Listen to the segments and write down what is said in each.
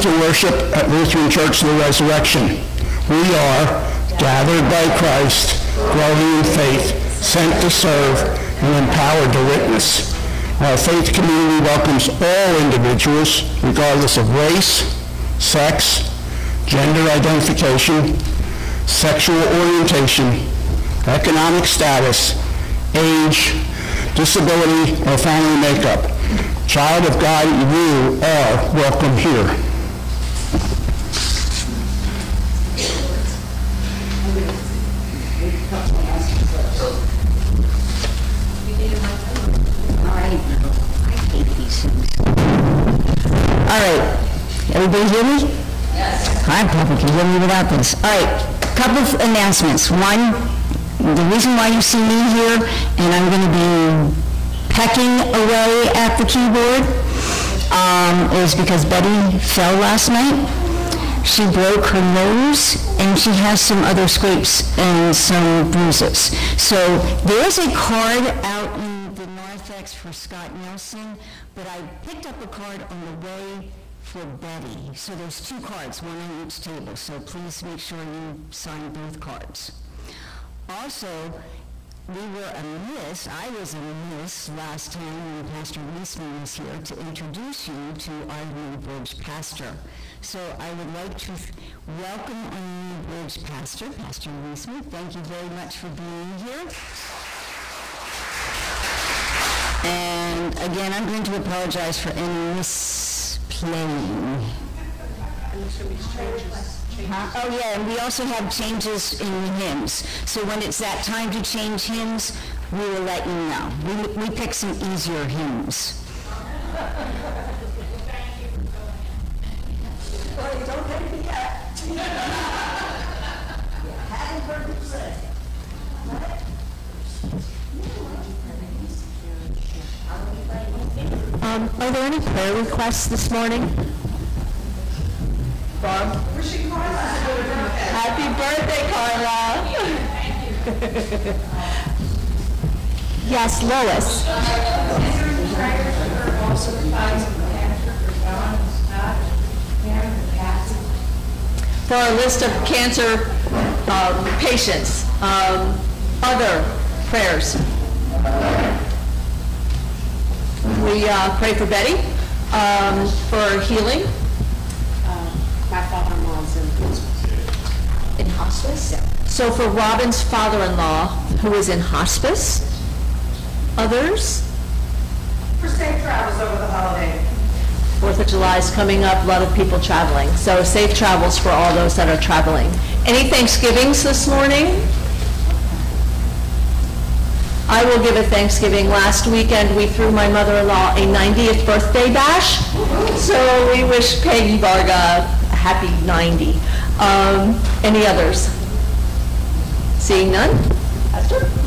To worship at Lutheran Church of the Resurrection. We are gathered by Christ, growing in faith, sent to serve, and empowered to witness. Our faith community welcomes all individuals, regardless of race, sex, gender identification, sexual orientation, economic status, age, disability, or family makeup. Child of God, you are welcome here. All right, everybody hear me? Yes. I probably can hear me without this. All right, couple of announcements. One, the reason why you see me here, and I'm going to be pecking away at the keyboard, um, is because Betty fell last night. She broke her nose, and she has some other scrapes and some bruises. So there is a card out in the narthex for Scott Nelson, but I picked up a card on the way for Betty. So there's two cards, one on each table, so please make sure you sign both cards. Also, we were amiss, I was amiss last time when Pastor Weisman was here to introduce you to our new bridge pastor. So I would like to welcome our new bridge pastor, Pastor Weisman. Thank you very much for being here. And again, I'm going to apologize for any misplaying. Huh? Oh, yeah, and we also have changes in the hymns. So when it's that time to change hymns, we will let you know. We, we pick some easier hymns. Um, Are there any prayer requests this morning? Bob? Happy birthday, Carla. Yes, Lois. For our list of cancer uh, patients, um, other prayers. We uh, pray for Betty um, for healing. My father-in-law's in, in hospice. So for Robin's father-in-law, who is in hospice. Others, For safe travels over the holiday. Fourth of July is coming up, a lot of people traveling. So safe travels for all those that are traveling. Any Thanksgivings this morning? I will give a Thanksgiving. Last weekend, we threw my mother-in-law a 90th birthday bash. So we wish Peggy Varga a happy 90. Um, Any others? Seeing none? Esther?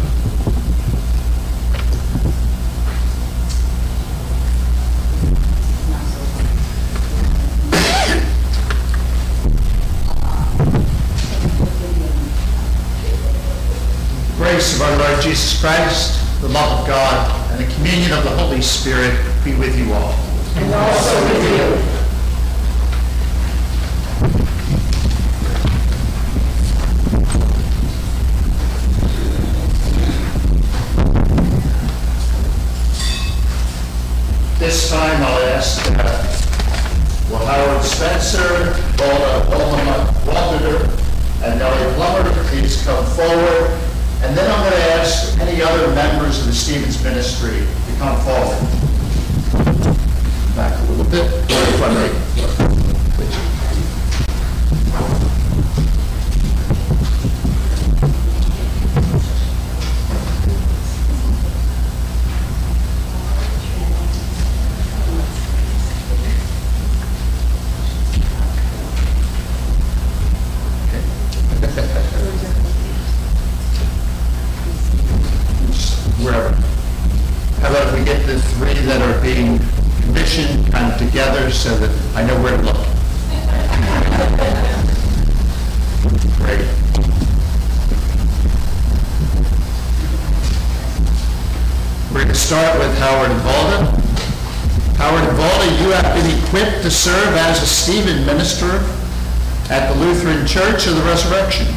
Grace of our Lord Jesus Christ, the love of God, and the communion of the Holy Spirit be with you all. And also with you. This time I'll ask uh, will Howard Spencer, Paula Wilhelm Walter, and Nellie Plummer please come forward. And then I'm going to ask any other members of the Stephen's ministry to come forward. Church of the Resurrection.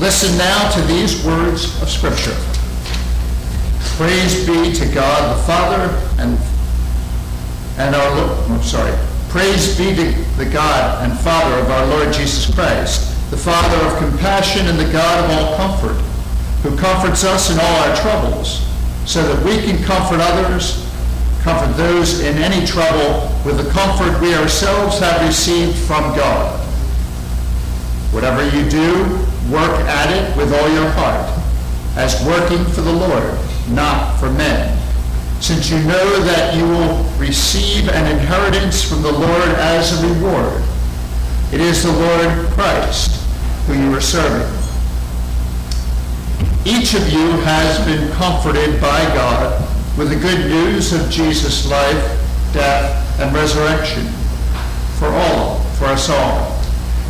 Listen now to these words of Scripture. Praise be to God the Father and and our Lord, I'm sorry. Praise be to the God and Father of our Lord Jesus Christ, the Father of compassion and the God of all comfort, who comforts us in all our troubles, so that we can comfort others, comfort those in any trouble with the comfort we ourselves have received from God. Whatever you do, work at it with all your heart, as working for the Lord, not for men since you know that you will receive an inheritance from the Lord as a reward. It is the Lord Christ who you are serving. Each of you has been comforted by God with the good news of Jesus' life, death, and resurrection for all, for us all.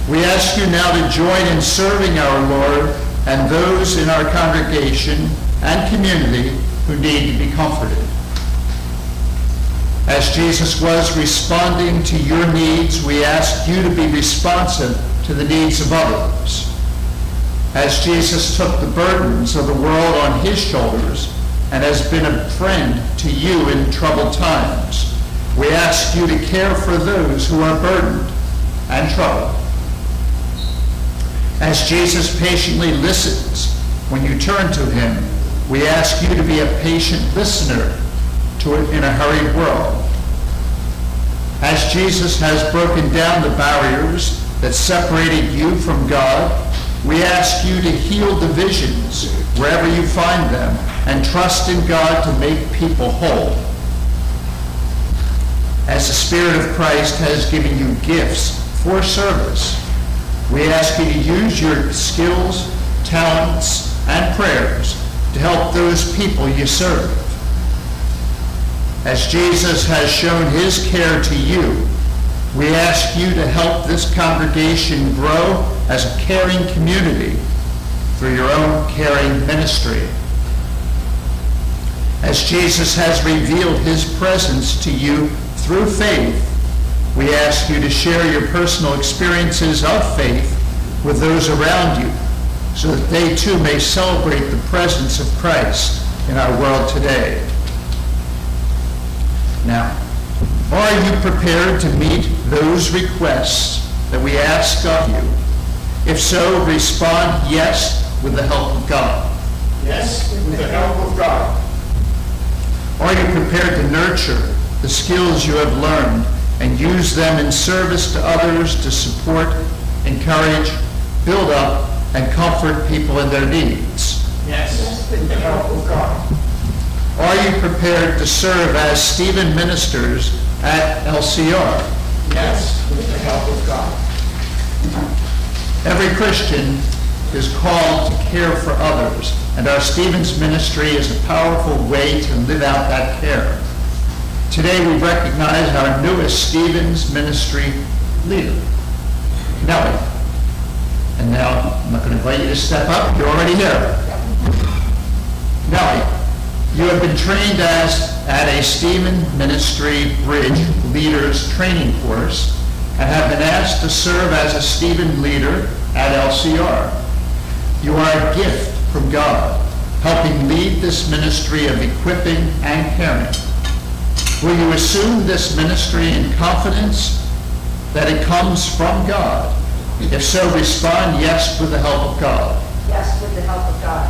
We ask you now to join in serving our Lord and those in our congregation and community who need to be comforted. As Jesus was responding to your needs, we ask you to be responsive to the needs of others. As Jesus took the burdens of the world on his shoulders and has been a friend to you in troubled times, we ask you to care for those who are burdened and troubled. As Jesus patiently listens when you turn to him, we ask you to be a patient listener to it in a hurried world. As Jesus has broken down the barriers that separated you from God, we ask you to heal divisions wherever you find them and trust in God to make people whole. As the Spirit of Christ has given you gifts for service, we ask you to use your skills, talents, and prayers to help those people you serve. As Jesus has shown his care to you, we ask you to help this congregation grow as a caring community through your own caring ministry. As Jesus has revealed his presence to you through faith, we ask you to share your personal experiences of faith with those around you so that they too may celebrate the presence of Christ in our world today. Now, are you prepared to meet those requests that we ask of you? If so, respond yes with the help of God. Yes, with the help of God. Are you prepared to nurture the skills you have learned and use them in service to others to support, encourage, build up, and comfort people in their needs? Yes, with the help of God. Are you prepared to serve as Stephen ministers at LCR? Yes, with the help of God. Every Christian is called to care for others, and our Stephen's ministry is a powerful way to live out that care. Today we recognize our newest Stephen's ministry leader, Nellie. And now, I'm not going to invite you to step up, you're already here. Nellie, you have been trained as at a Stephen Ministry Bridge Leaders Training Course and have been asked to serve as a Stephen leader at LCR. You are a gift from God, helping lead this ministry of equipping and caring. Will you assume this ministry in confidence that it comes from God? If so, respond yes with the help of God. Yes, with the help of God.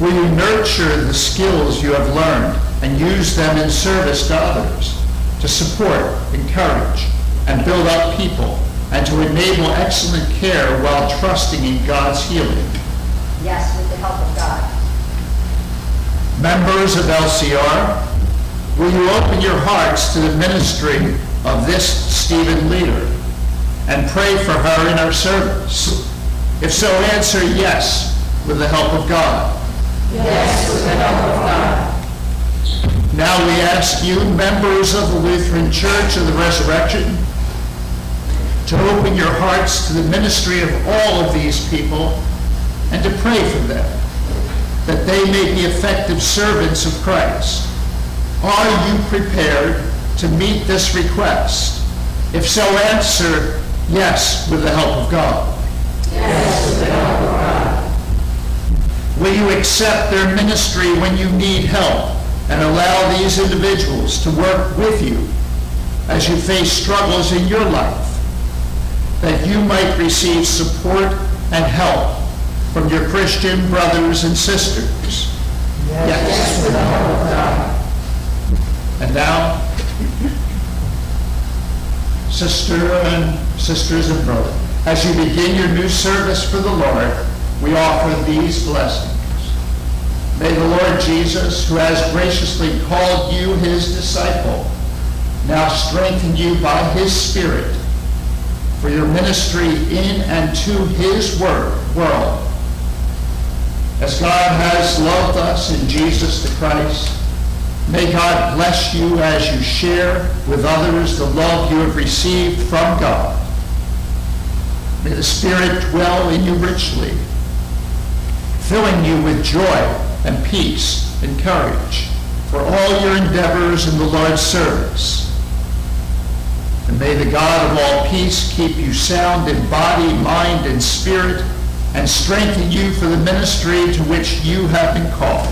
Will you nurture the skills you have learned and use them in service to others, to support, encourage, and build up people, and to enable excellent care while trusting in God's healing? Yes, with the help of God. Members of LCR, will you open your hearts to the ministry of this Stephen leader and pray for her in our service? If so, answer yes with the help of God. Yes, with the help of God. Now we ask you, members of the Lutheran Church of the Resurrection, to open your hearts to the ministry of all of these people and to pray for them, that they may be effective servants of Christ. Are you prepared to meet this request? If so, answer yes with the help of God. Yes with the help of God. Will you accept their ministry when you need help and allow these individuals to work with you as you face struggles in your life, that you might receive support and help from your Christian brothers and sisters? Yes. And now, sister and sisters and brothers, as you begin your new service for the Lord, we offer these blessings. May the Lord Jesus, who has graciously called you his disciple, now strengthen you by his Spirit for your ministry in and to his word, world. As God has loved us in Jesus the Christ, may God bless you as you share with others the love you have received from God. May the Spirit dwell in you richly, filling you with joy and peace and courage for all your endeavors in the Lord's service. And may the God of all peace keep you sound in body, mind, and spirit, and strengthen you for the ministry to which you have been called.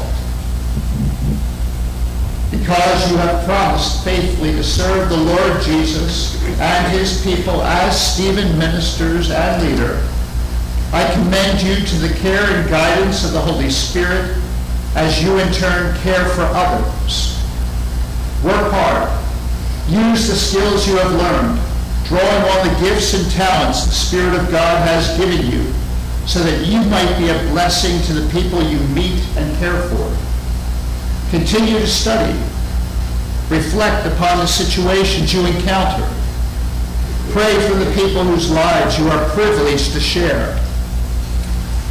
Because you have promised faithfully to serve the Lord Jesus and his people as Stephen ministers and leader, I commend you to the care and guidance of the Holy Spirit as you in turn care for others. Work hard. Use the skills you have learned, drawing on the gifts and talents the Spirit of God has given you, so that you might be a blessing to the people you meet and care for. Continue to study. Reflect upon the situations you encounter. Pray for the people whose lives you are privileged to share.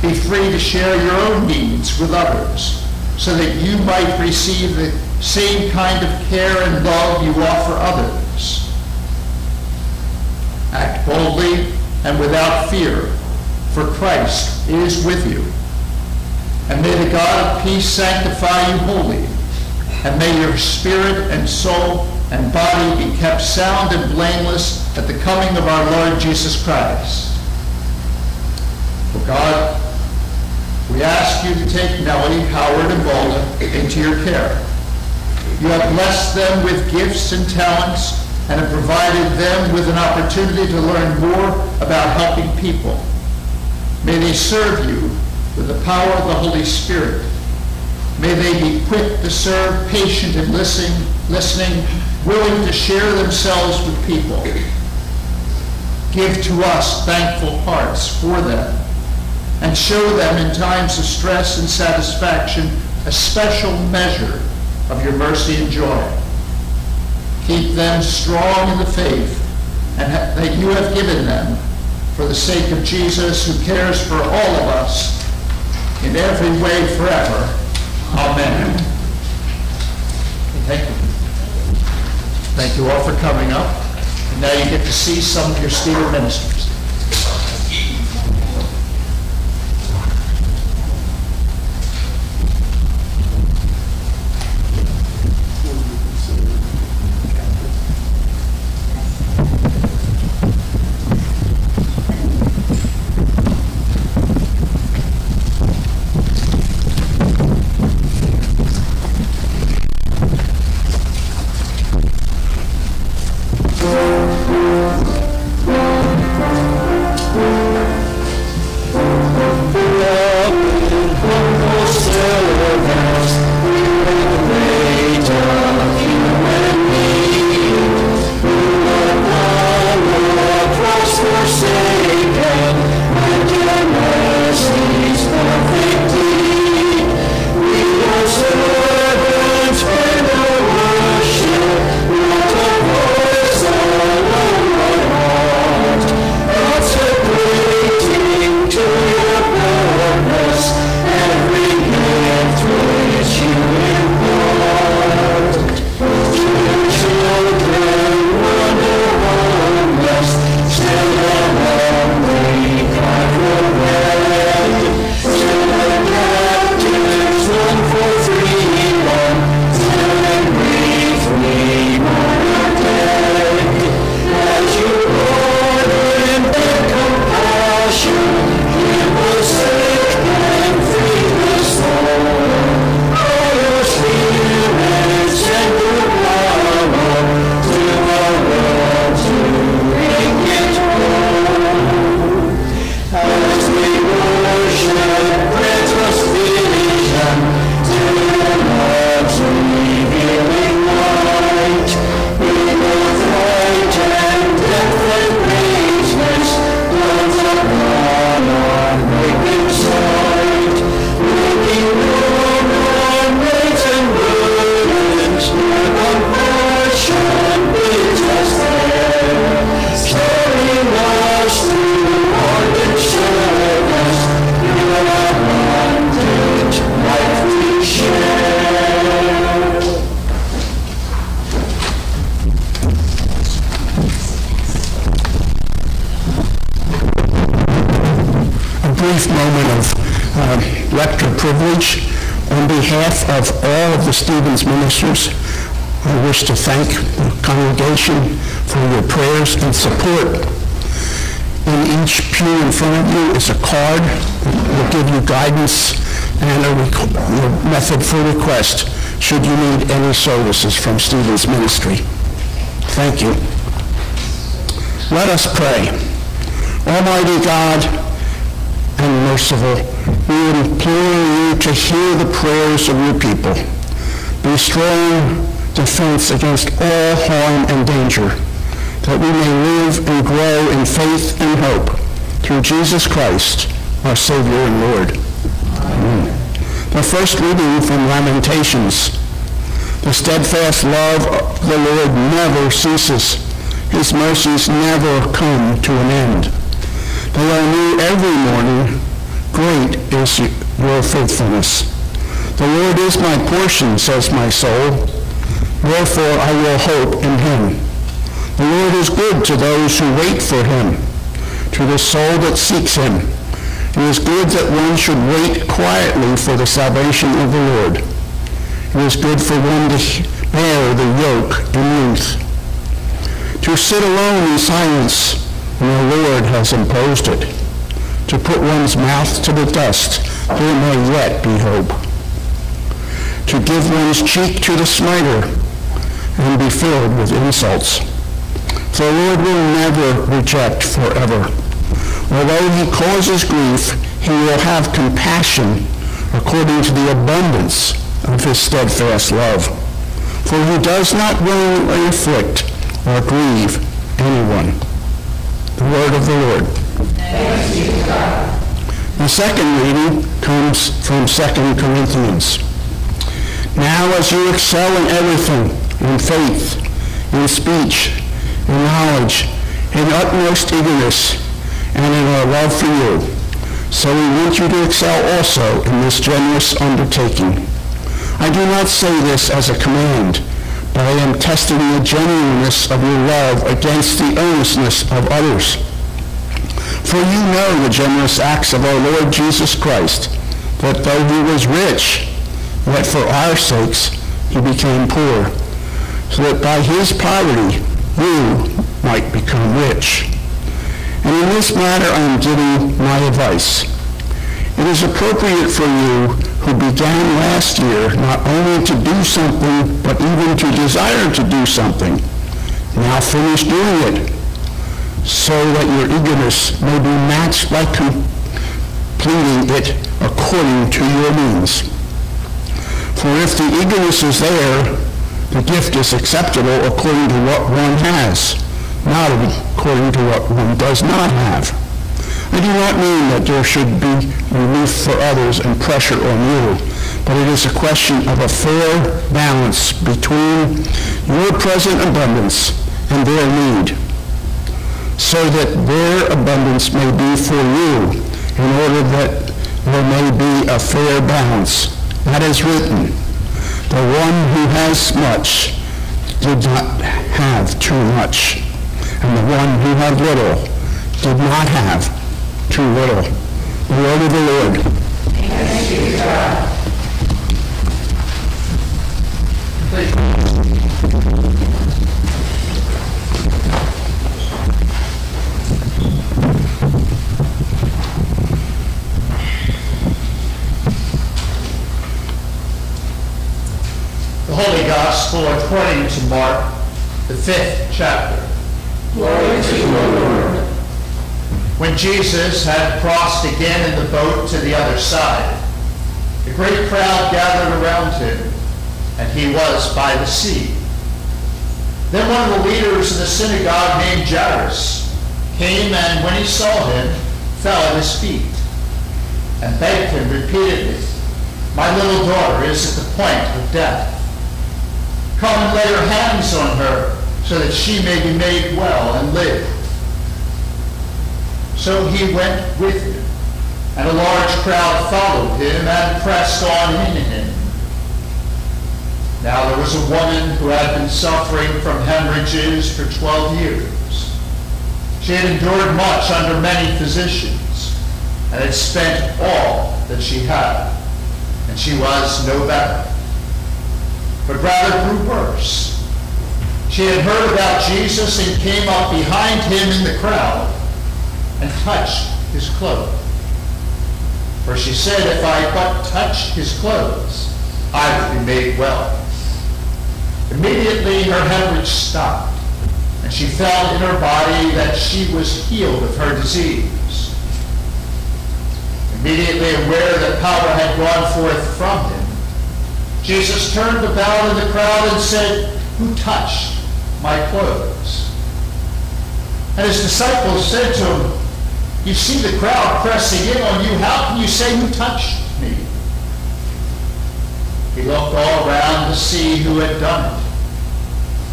Be free to share your own needs with others so that you might receive the same kind of care and love you offer others. Act boldly and without fear, for Christ is with you. And may the God of peace sanctify you wholly, and may your spirit and soul and body be kept sound and blameless at the coming of our Lord Jesus Christ. For God, we ask you to take Nellie, Howard, and Balda into your care. You have blessed them with gifts and talents and have provided them with an opportunity to learn more about helping people. May they serve you with the power of the Holy Spirit. May they be quick to serve, patient in listening, listening, willing to share themselves with people. Give to us thankful hearts for them and show them in times of stress and satisfaction a special measure of your mercy and joy. Keep them strong in the faith and that you have given them for the sake of Jesus who cares for all of us in every way forever. Amen. Thank you. Thank you all for coming up. And now you get to see some of your Stephen ministers. I wish to thank the congregation for your prayers and support. In each pew in front of you is a card that will give you guidance and a method for request should you need any services from Stephen's Ministry. Thank you. Let us pray. Almighty God and merciful, we implore you to hear the prayers of your people. Be strong defense against all harm and danger, that we may live and grow in faith and hope through Jesus Christ, our Savior and Lord. Amen. The first reading from Lamentations. The steadfast love of the Lord never ceases. His mercies never come to an end. They are new every morning. Great is your faithfulness. The Lord is my portion, says my soul. Therefore I will hope in him. The Lord is good to those who wait for him, to the soul that seeks him. It is good that one should wait quietly for the salvation of the Lord. It is good for one to bear the yoke in youth. To sit alone in silence when the Lord has imposed it. To put one's mouth to the dust, there may yet be hope. To give one's cheek to the smiter and be filled with insults. The Lord will never reject forever. Although he causes grief, he will have compassion according to the abundance of his steadfast love. For he does not willingly afflict or grieve anyone. The word of the Lord. The second reading comes from 2 Corinthians. Now as you excel in everything, in faith, in speech, in knowledge, in utmost eagerness, and in our love for you, so we want you to excel also in this generous undertaking. I do not say this as a command, but I am testing the genuineness of your love against the earnestness of others. For you know the generous acts of our Lord Jesus Christ, that though he was rich, yet for our sakes he became poor, so that by his poverty you might become rich. And in this matter I am giving my advice. It is appropriate for you who began last year not only to do something, but even to desire to do something, now finish doing it, so that your eagerness may be matched by completing it according to your means. For if the eagerness is there, the gift is acceptable according to what one has, not according to what one does not have. I do not mean that there should be relief for others and pressure on you, but it is a question of a fair balance between your present abundance and their need, so that their abundance may be for you, in order that there may be a fair balance. That is written, the one who has much did not have too much, and the one who had little did not have too little. The word of the Lord. The Holy Gospel according to Mark, the fifth chapter. When Jesus had crossed again in the boat to the other side, a great crowd gathered around him, and he was by the sea. Then one of the leaders in the synagogue named Jairus came and when he saw him, fell at his feet and begged him repeatedly, My little daughter is at the point of death. Come and lay your hands on her so that she may be made well and live. So he went with him, and a large crowd followed him and pressed on in him. Now there was a woman who had been suffering from hemorrhages for 12 years. She had endured much under many physicians, and had spent all that she had, and she was no better, but rather grew worse. She had heard about Jesus and came up behind him in the crowd and touched his clothes. For she said, if I but touch his clothes, I will be made well. Immediately her hemorrhage stopped, and she felt in her body that she was healed of her disease. Immediately aware that power had gone forth from him, Jesus turned about in the crowd and said, Who touched my clothes? And his disciples said to him, You see the crowd pressing in on you. How can you say who touched me? He looked all around to see who had done it.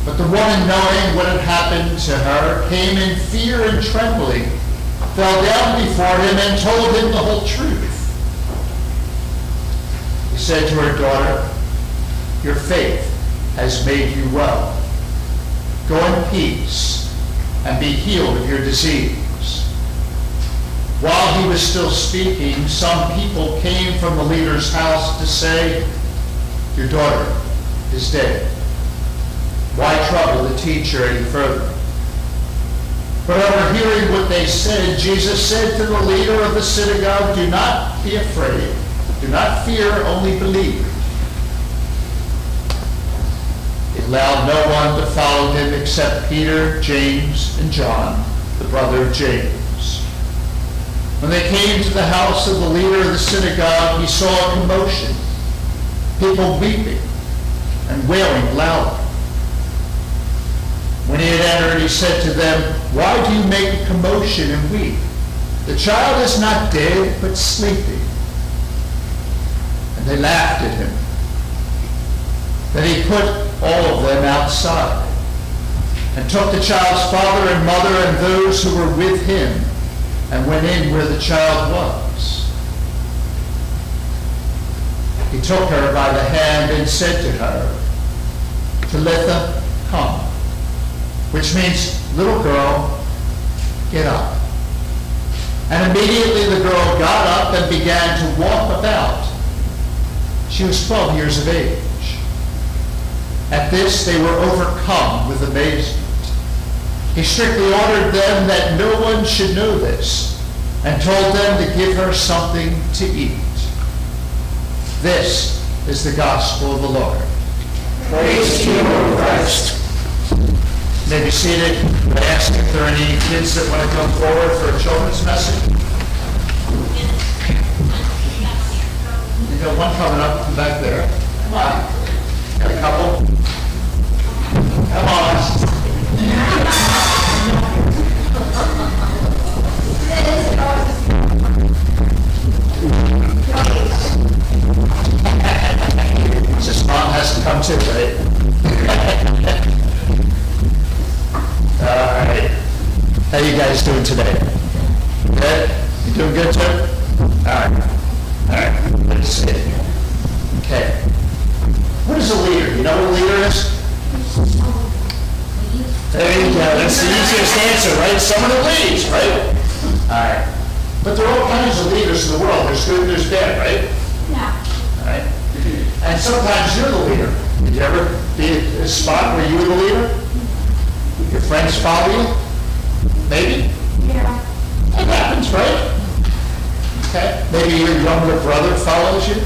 But the woman, knowing what had happened to her, came in fear and trembling, fell down before him, and told him the whole truth. He said to her daughter, Your faith has made you well. Go in peace and be healed of your disease. While he was still speaking, some people came from the leader's house to say, Your daughter is dead. Why trouble the teacher any further? But overhearing what they said, Jesus said to the leader of the synagogue, Do not be afraid. Do not fear, only believe. It allowed no one to follow him except Peter, James, and John, the brother of James. When they came to the house of the leader of the synagogue, he saw a commotion, people weeping and wailing loudly. When he had entered, he said to them, Why do you make a commotion and weep? The child is not dead, but sleeping. And they laughed at him. Then he put all of them outside and took the child's father and mother and those who were with him and went in where the child was. He took her by the hand and said to her, Talitha, cum, which means, little girl, get up. And immediately the girl got up and began to walk about. She was 12 years of age. At this they were overcome with amazement. He strictly ordered them that no one should know this and told them to give her something to eat. This is the gospel of the Lord. Praise to you, O Christ. You may be seated. I ask if there are any kids that want to come forward for a children's message. You got one coming up back there. Come on. Got a couple? Doing today? Good? You doing good too? All right. All right. Let's see. Okay. What is a leader? You know what a leader is? There you go. That's the easiest answer, right? Someone who leads, right? All right. But there are all kinds of leaders in the world. There's good, and there's bad, right? Yeah. All right. And sometimes you're the leader. Did you ever be at a spot where you were the leader? Your friends follow you? Younger brother follows you.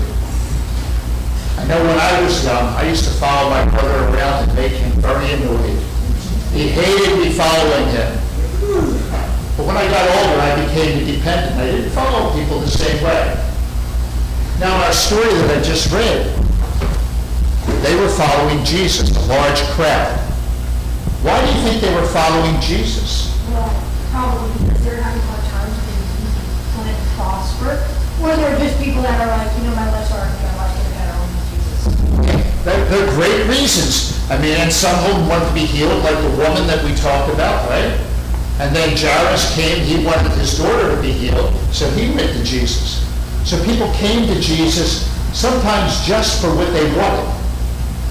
I know when I was young, I used to follow my brother around and make him very annoyed. He hated me following him. But when I got older, I became independent. I didn't follow people the same way. Now, in our story that I just read, they were following Jesus, a large crowd. Why do you think they were following Jesus? Well, probably because they're having hard times and want to prosper. Or they're just people that are like, you know, my life's hard, my life's getting better, I want Jesus. They're, they're great reasons. I mean, and some of them wanted to be healed, like the woman that we talked about, right? And then Jairus came, he wanted his daughter to be healed, so he went to Jesus. So people came to Jesus sometimes just for what they wanted.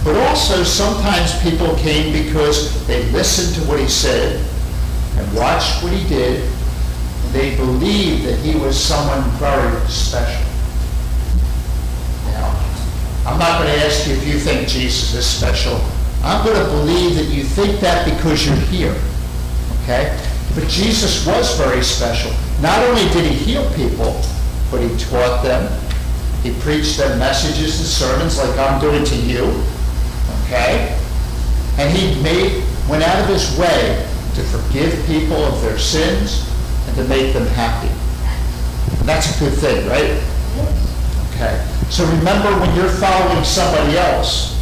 But also sometimes people came because they listened to what he said and watched what he did they believed that he was someone very special. Now, I'm not going to ask you if you think Jesus is special. I'm going to believe that you think that because you're here. Okay? But Jesus was very special. Not only did he heal people, but he taught them. He preached them messages and sermons like I'm doing to you. Okay? And he made, went out of his way to forgive people of their sins to make them happy. And that's a good thing, right? Okay. So remember when you're following somebody else,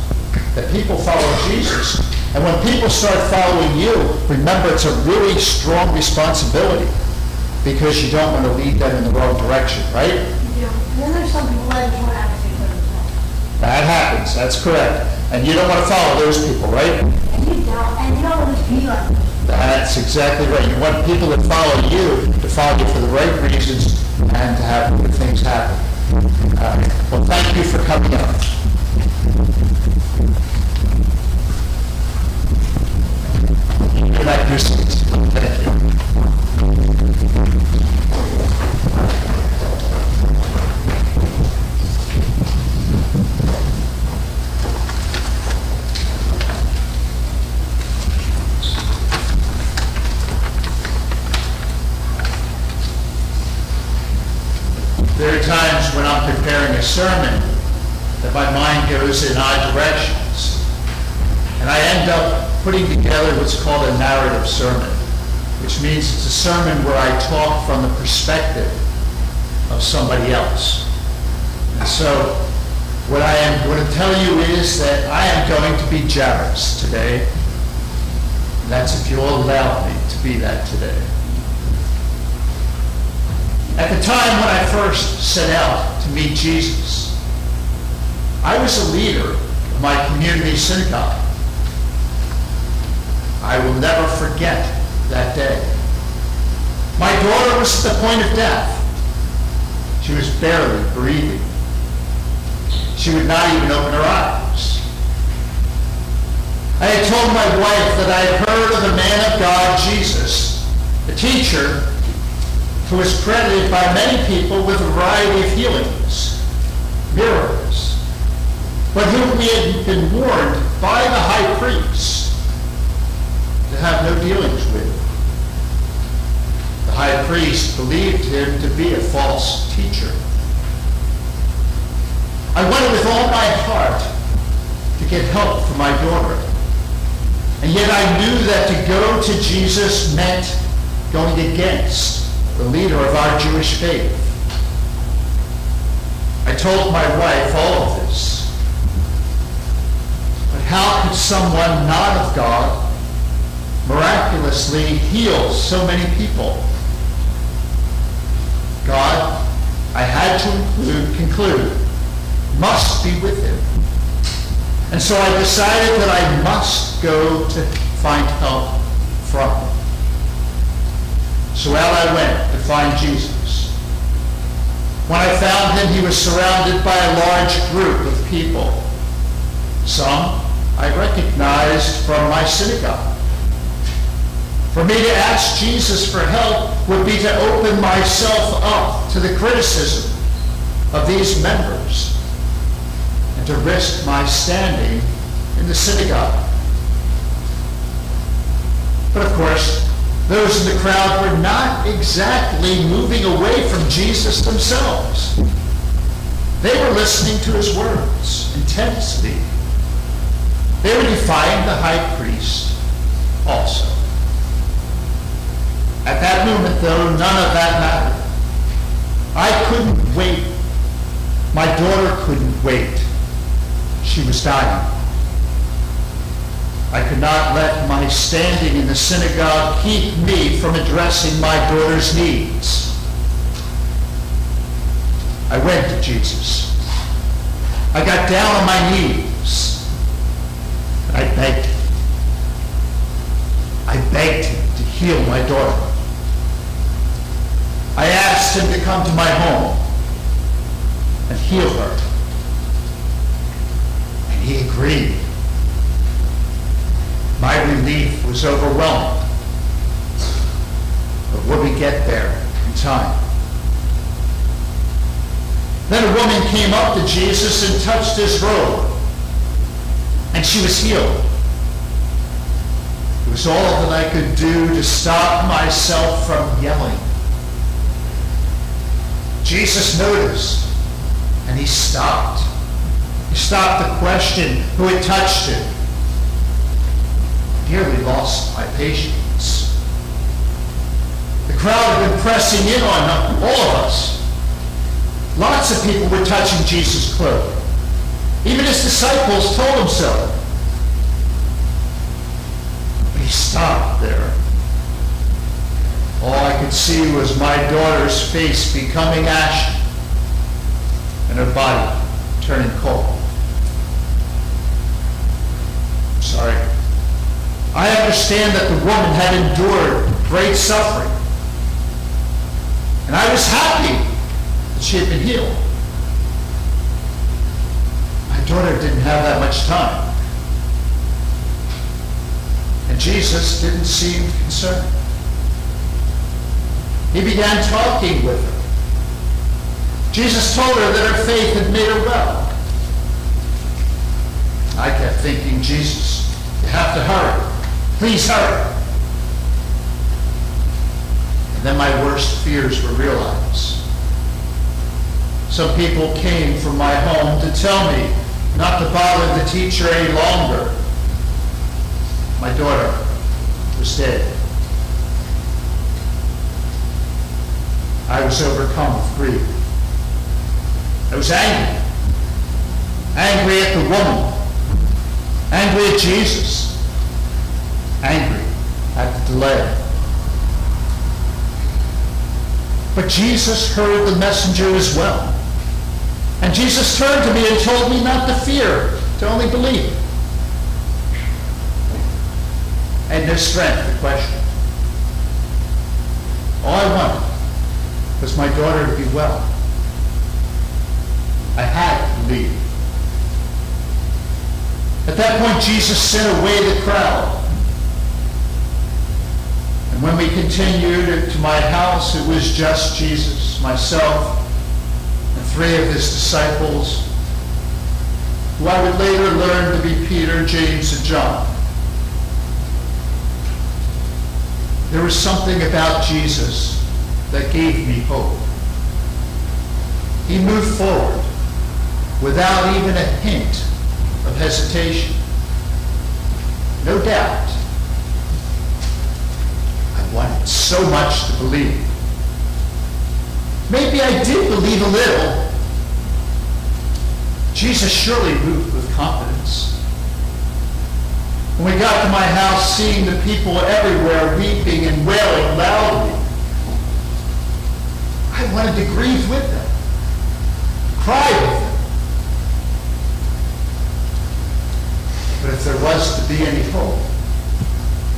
that people follow Jesus. And when people start following you, remember it's a really strong responsibility because you don't want to lead them in the wrong direction, right? And then there's some people that just want to. That happens, that's correct. And you don't want to follow those people, right? And you don't, and you don't want to be like. That's exactly right. You want people to follow you to follow you for the right reasons and to have good things happen. Right. Well, thank you for coming up. Good night. Thank you. There are times when I'm preparing a sermon that my mind goes in odd directions. And I end up putting together what's called a narrative sermon, which means it's a sermon where I talk from the perspective of somebody else. And so what I am going to tell you is that I am going to be Jairus today. And that's if you'll allow me to be that today. At the time when I first set out to meet Jesus, I was a leader of my community synagogue. I will never forget that day. My daughter was at the point of death. She was barely breathing. She would not even open her eyes. I had told my wife that I had heard of the man of God, Jesus, the teacher who is credited by many people with a variety of healings, miracles, but whom we had been warned by the high priest to have no dealings with. The high priest believed him to be a false teacher. I wanted with all my heart to get help for my daughter. And yet I knew that to go to Jesus meant going against the leader of our Jewish faith. I told my wife all of this. But how could someone not of God miraculously heal so many people? God, I had to include, conclude, must be with him. And so I decided that I must go to find help from him. So out I went to find Jesus. When I found him, he was surrounded by a large group of people. Some I recognized from my synagogue. For me to ask Jesus for help would be to open myself up to the criticism of these members and to risk my standing in the synagogue. But of course, those in the crowd were not exactly moving away from Jesus themselves. They were listening to his words intensely. They were defying the high priest also. At that moment, though, none of that mattered. I couldn't wait. My daughter couldn't wait. She was dying. I could not let my standing in the synagogue keep me from addressing my daughter's needs. I went to Jesus. I got down on my knees. I begged him. I begged him to heal my daughter. I asked him to come to my home and heal her. And he agreed. My relief was overwhelming. But when we get there, in time. Then a woman came up to Jesus and touched his robe, and she was healed. It was all that I could do to stop myself from yelling. Jesus noticed, and he stopped. He stopped to question who had touched him. Nearly lost my patience. The crowd had been pressing in on all of us. Lots of people were touching Jesus' cloak. Even his disciples told him so. But he stopped there. All I could see was my daughter's face becoming ashen and her body turning cold. Sorry. I understand that the woman had endured great suffering. And I was happy that she had been healed. My daughter didn't have that much time. And Jesus didn't seem concerned. He began talking with her. Jesus told her that her faith had made her well. I kept thinking, Jesus, you have to hurry. Please hurry. And then my worst fears were realized. Some people came from my home to tell me not to bother the teacher any longer. My daughter was dead. I was overcome with grief. I was angry. Angry at the woman. Angry at Jesus. Angry at the delay. But Jesus heard the messenger as well. And Jesus turned to me and told me not to fear, to only believe. And no strength to question. All I wanted was my daughter to be well. I had to believe. At that point, Jesus sent away the crowd. When we continued to my house, it was just Jesus, myself, and three of his disciples, who I would later learn to be Peter, James, and John. There was something about Jesus that gave me hope. He moved forward without even a hint of hesitation. No doubt. Wanted so much to believe. Maybe I did believe a little. Jesus surely moved with confidence. When we got to my house, seeing the people everywhere weeping and wailing loudly, I wanted to grieve with them, cry with them. But if there was to be any hope,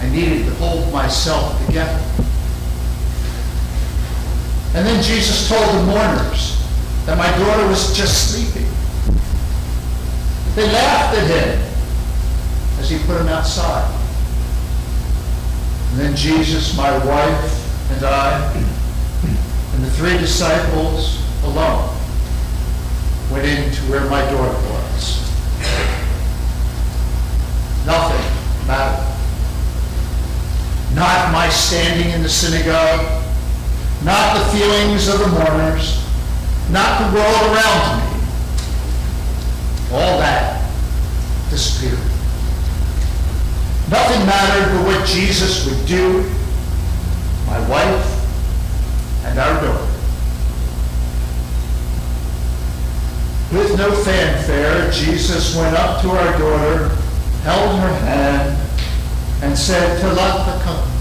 I needed to hold myself together. And then Jesus told the mourners that my daughter was just sleeping. They laughed at him as he put him outside. And then Jesus, my wife, and I, and the three disciples alone went into where my daughter was. Nothing mattered. Not my standing in the synagogue, not the feelings of the mourners, not the world around me. All that disappeared. Nothing mattered but what Jesus would do, my wife, and our daughter. With no fanfare, Jesus went up to our daughter, held her hand, and said, Talitha cum.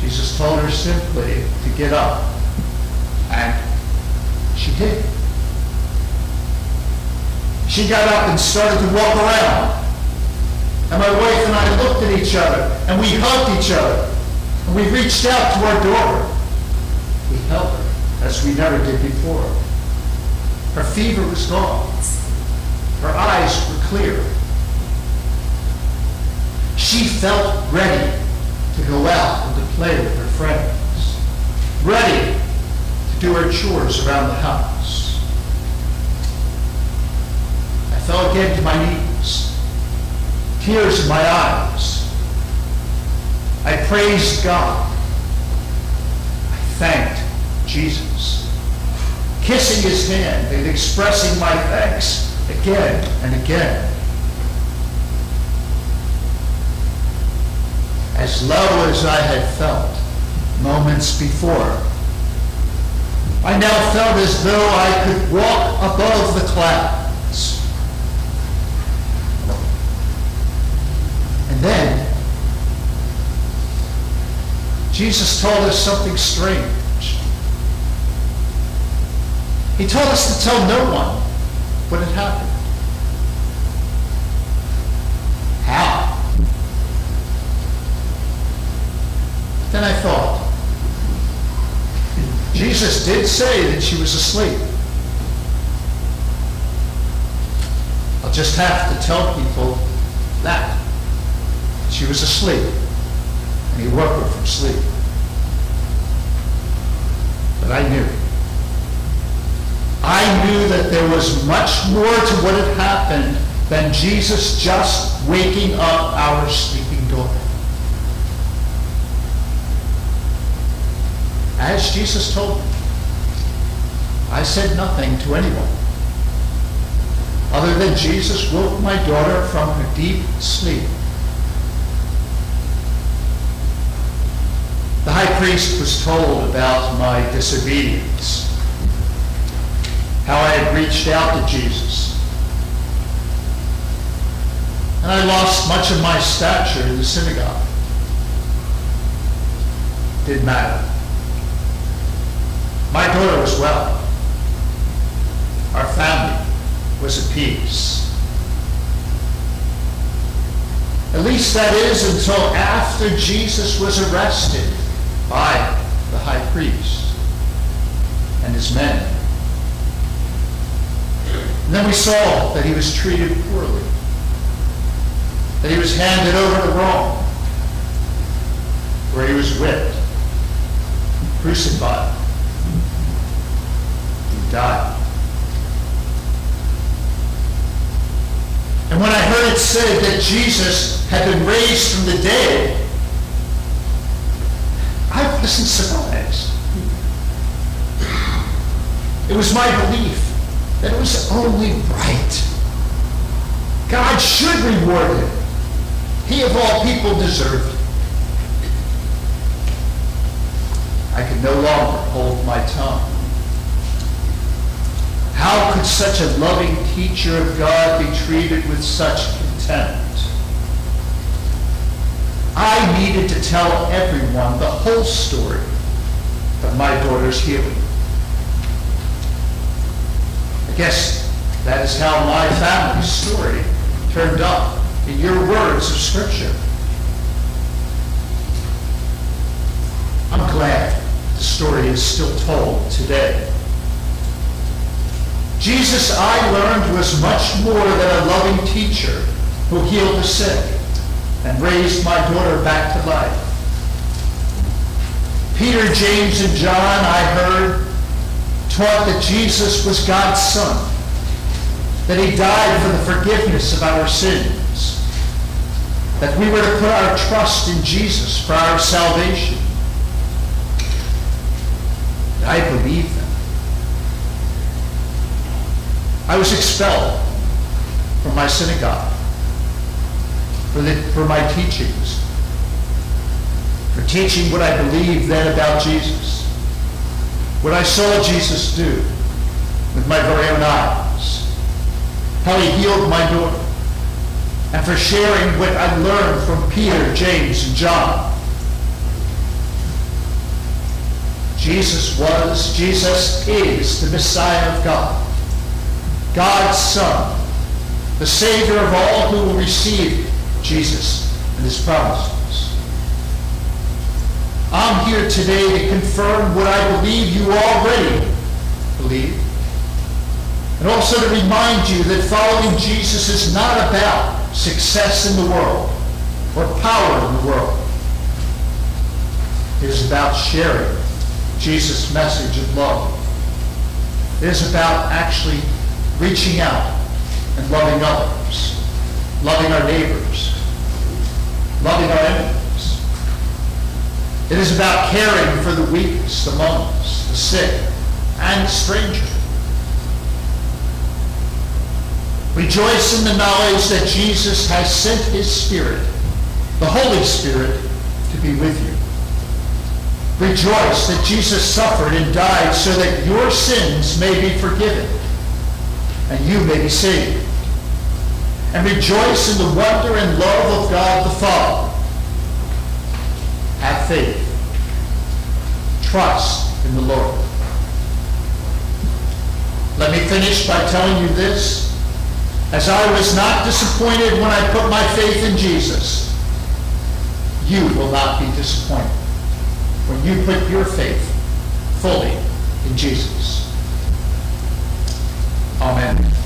Jesus told her simply to get up, and she did. She got up and started to walk around. And my wife and I looked at each other, and we hugged each other, and we reached out to our daughter. We held her as we never did before. Her fever was gone. Her eyes were clear. She felt ready to go out and to play with her friends, ready to do her chores around the house. I fell again to my knees, tears in my eyes. I praised God. I thanked Jesus, kissing his hand and expressing my thanks again and again. As low as I had felt moments before, I now felt as though I could walk above the clouds. And then, Jesus told us something strange. He told us to tell no one what had happened. How? Then I thought, Jesus did say that she was asleep. I'll just have to tell people that. She was asleep, and he woke her from sleep. But I knew. I knew that there was much more to what had happened than Jesus just waking up our sleeping daughter. As Jesus told me, I said nothing to anyone other than Jesus woke my daughter from her deep sleep. The high priest was told about my disobedience, how I had reached out to Jesus. And I lost much of my stature in the synagogue. Didn't matter. My daughter was well. Our family was at peace. At least that is until after Jesus was arrested by the high priest and his men. And then we saw that he was treated poorly, that he was handed over to Rome, where he was whipped, crucified, And when I heard it said that Jesus had been raised from the dead, I wasn't surprised. It was my belief that it was only right. God should reward him. He of all people deserved it. I could no longer hold my tongue. How could such a loving teacher of God be treated with such contempt? I needed to tell everyone the whole story of my daughter's healing. I guess that is how my family's story turned up in your words of Scripture. I'm glad the story is still told today. Jesus, I learned, was much more than a loving teacher who healed the sick and raised my daughter back to life. Peter, James, and John, I heard, taught that Jesus was God's Son, that he died for the forgiveness of our sins, that we were to put our trust in Jesus for our salvation. I believe them. I was expelled from my synagogue for, the, for my teachings, for teaching what I believed then about Jesus, what I saw Jesus do with my very own eyes, how he healed my daughter, and for sharing what I learned from Peter, James, and John. Jesus was, Jesus is the Messiah of God, God's Son, the Savior of all who will receive Jesus and his promises. I'm here today to confirm what I believe you already believe, and also to remind you that following Jesus is not about success in the world or power in the world. It is about sharing Jesus' message of love. It is about actually reaching out and loving others, loving our neighbors, loving our enemies. It is about caring for the weakest among us, the sick and the stranger. Rejoice in the knowledge that Jesus has sent his Spirit, the Holy Spirit, to be with you. Rejoice that Jesus suffered and died so that your sins may be forgiven and you may be saved. And rejoice in the wonder and love of God the Father. Have faith. Trust in the Lord. Let me finish by telling you this. As I was not disappointed when I put my faith in Jesus, you will not be disappointed when you put your faith fully in Jesus. Amen.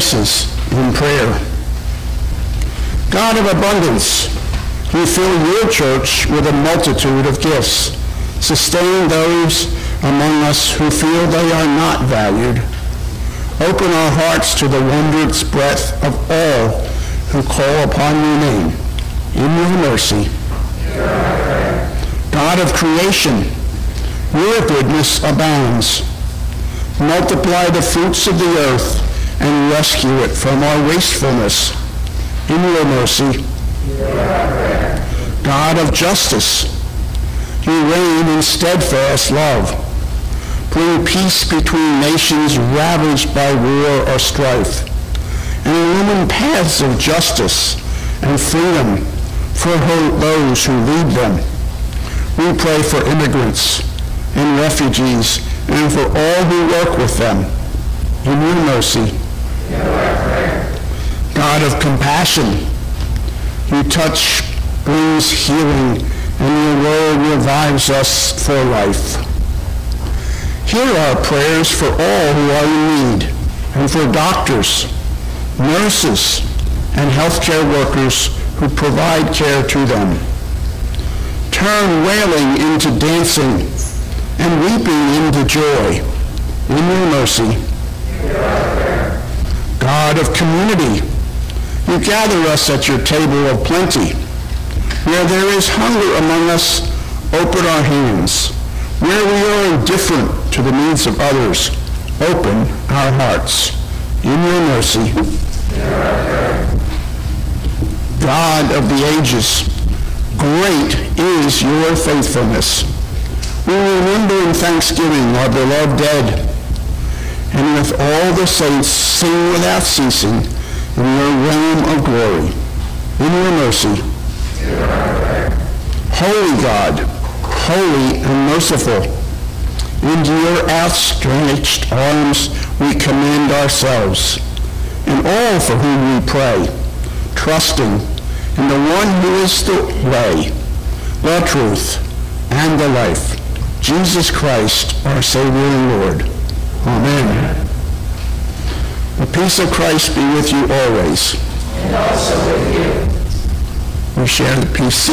Voices in prayer. God of abundance, you fill your church with a multitude of gifts. Sustain those among us who feel they are not valued. Open our hearts to the wondrous breadth of all who call upon your name. In your mercy. God of creation, your goodness abounds. Multiply the fruits of the earth and rescue it from our wastefulness. In your mercy, God of justice, you reign in steadfast love. Bring peace between nations ravaged by war or strife, and illumine paths of justice and freedom for those who lead them. We pray for immigrants and refugees and for all who work with them. In your mercy, God of compassion, you touch brings healing, and your word revives us for life. Hear our prayers for all who are in need, and for doctors, nurses, and healthcare workers who provide care to them. Turn wailing into dancing, and weeping into joy. In your mercy, God of community, you gather us at your table of plenty. Where there is hunger among us, open our hands. Where we are indifferent to the needs of others, open our hearts. In your mercy, God of the ages, great is your faithfulness. We remember in thanksgiving our beloved dead, and with all the saints sing without ceasing in your realm of glory. In your mercy, Holy God, holy and merciful, into your outstretched arms we commend ourselves, and all for whom we pray, trusting in the one who is the way, the truth, and the life, Jesus Christ, our Savior and Lord. Amen. The peace of Christ be with you always. And also with you. We share the peace.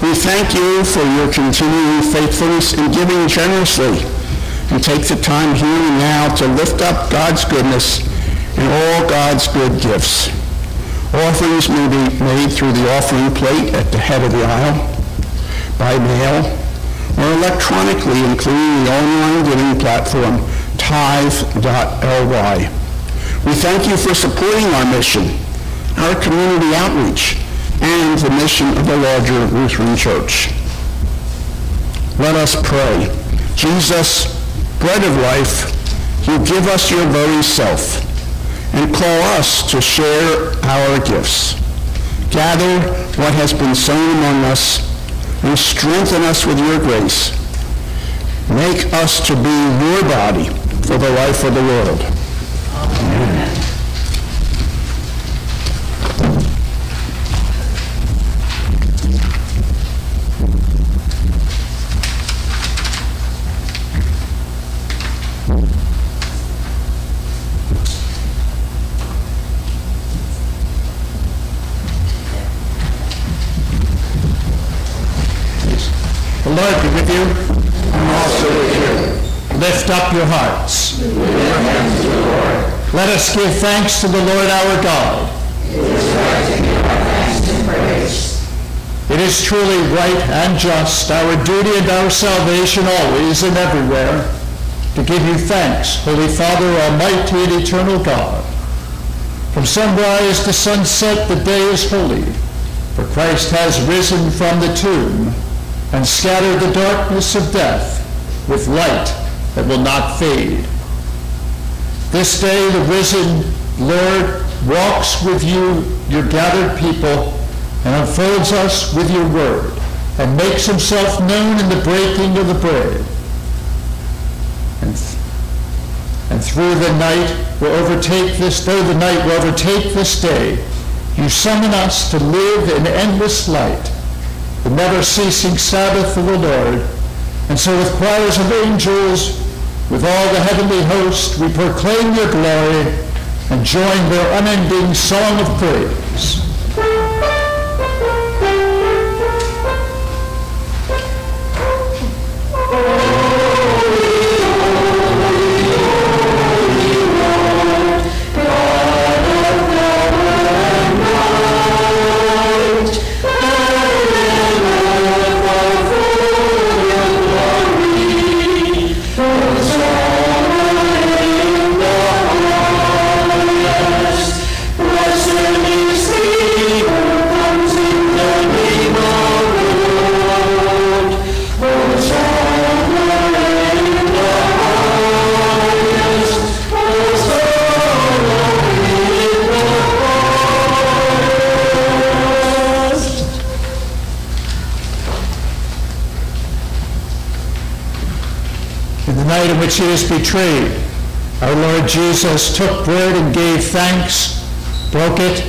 We thank you for your continuing faithfulness in giving generously and take the time here and now to lift up God's goodness and all God's good gifts. Offerings may be made through the offering plate at the head of the aisle, by mail, or electronically, including the online giving platform, tithe.ly. We thank you for supporting our mission, our community outreach, and the mission of the larger Lutheran Church. Let us pray. Jesus, bread of life, you give us your very self and call us to share our gifts. Gather what has been sown among us and strengthen us with your grace. Make us to be your body for the life of the world. With you. And also with you. Lift up your hearts. Let us give thanks to the Lord our God. It is truly right and just, our duty and our salvation always and everywhere, to give you thanks, Holy Father, Almighty and eternal God. From sunrise to sunset the day is holy, for Christ has risen from the tomb and scatter the darkness of death with light that will not fade. This day the risen Lord walks with you, your gathered people, and unfolds us with your word, and makes himself known in the breaking of the bread. And, th- and through the night will overtake this, though the night will overtake this day, you summon us to live in endless light, the never-ceasing Sabbath of the Lord. And so with choirs of angels, with all the heavenly host, we proclaim your glory and join their unending song of praise. Night in which he was betrayed, our Lord Jesus took bread and gave thanks, broke it,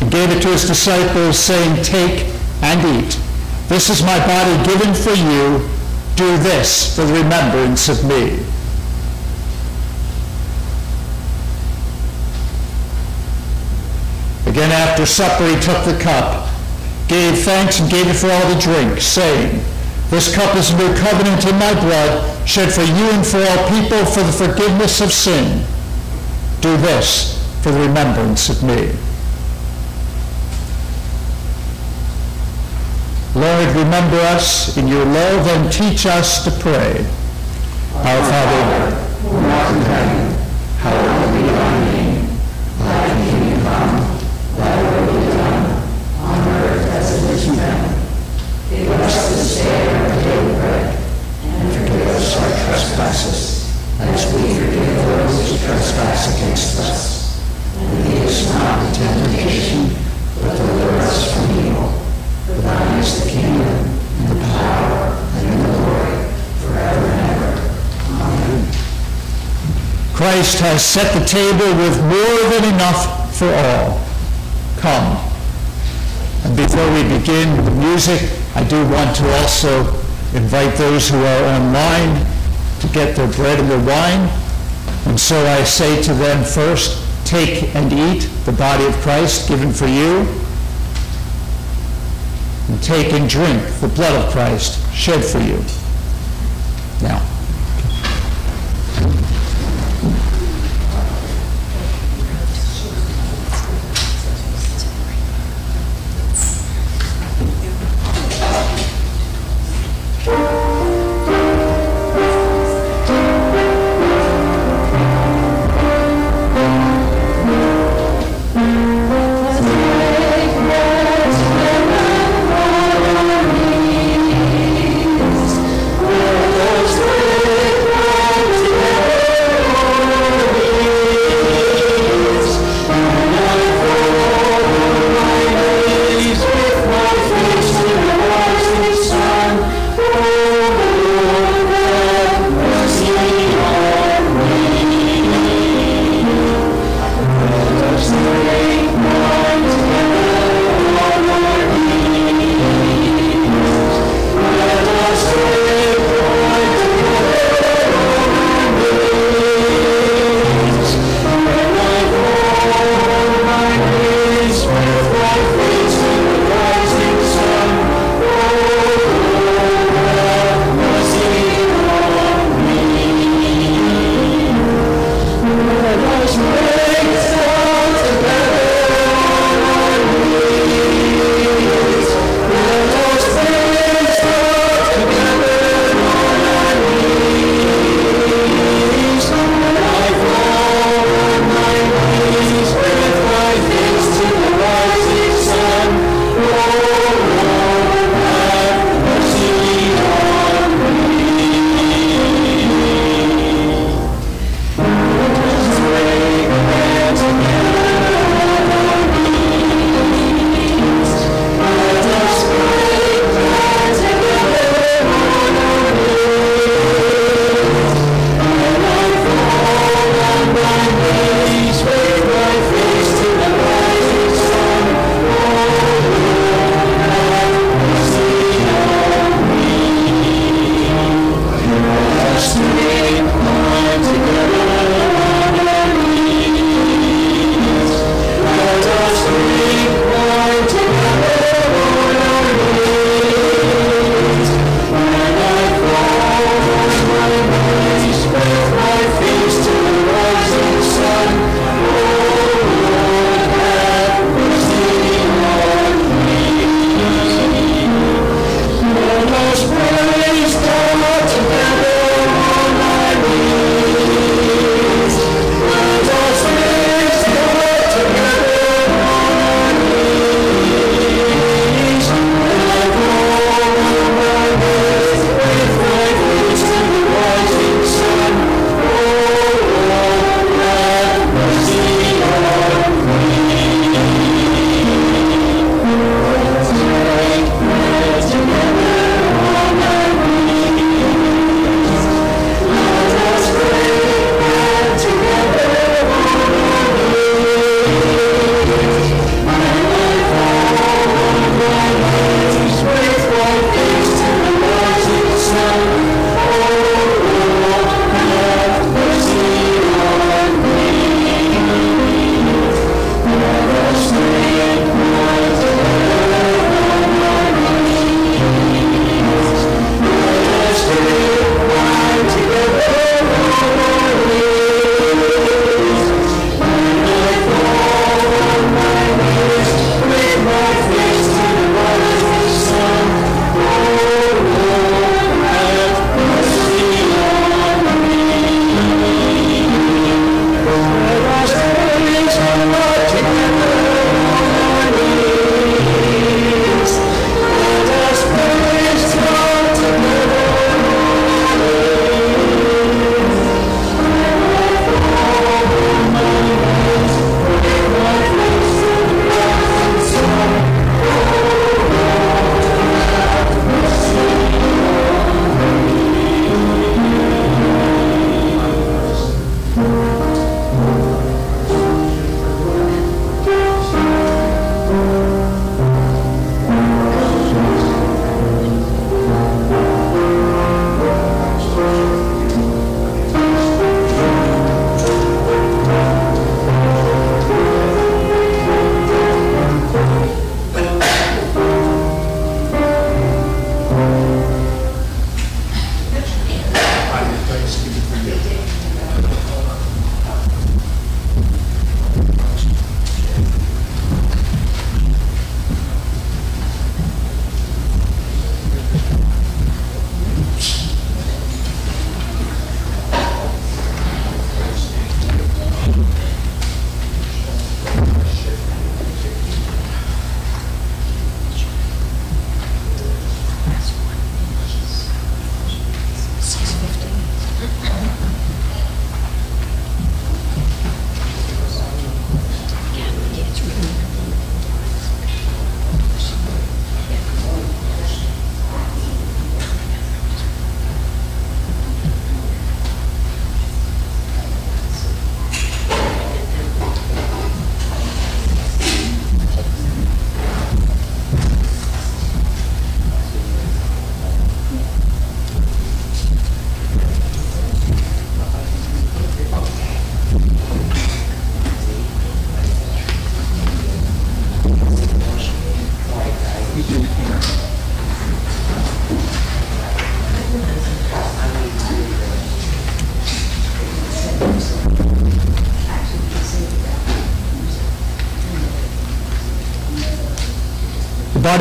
and gave it to his disciples, saying, Take and eat. This is my body given for you. Do this for the remembrance of me. Again, after supper, he took the cup, gave thanks, and gave it for all to drink, saying, This cup is a new covenant in my blood, shed for you and for all people for the forgiveness of sin. Do this for the remembrance of me. Lord, remember us in your love and teach us to pray. Our Father, our trespasses, as we forgive those who trespass against us. And lead us not into temptation, but deliver us from evil. For thine is the kingdom, and the power, and the glory, forever and ever. Amen. Christ has set the table with more than enough for all. Come. And before we begin the music, I do want to also invite those who are online to get their bread and their wine. And so I say to them first, take and eat the body of Christ given for you and take and drink the blood of Christ shed for you. Now,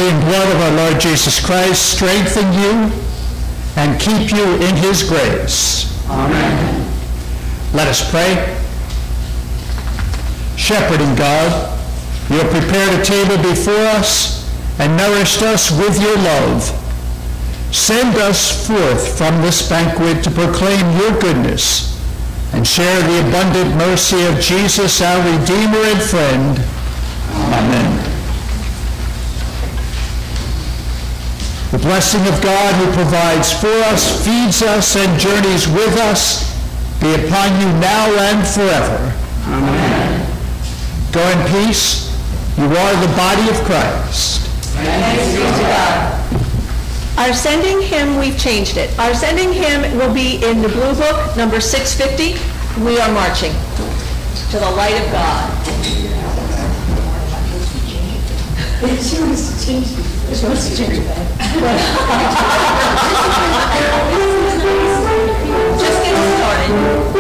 body and blood of our Lord Jesus Christ strengthen you and keep you in his grace. Amen. Let us pray. Shepherding God, you have prepared a table before us and nourished us with your love. Send us forth from this banquet to proclaim your goodness and share the abundant mercy of Jesus, our Redeemer and friend. Amen. The blessing of God who provides for us, feeds us, and journeys with us be upon you now and forever. Amen. Go in peace. You are the body of Christ. Thanks be to God. Our sending hymn, we've changed it. Our sending hymn will be in the Blue Book, number 650. We are marching to the light of God. She wants to change. Just getting started.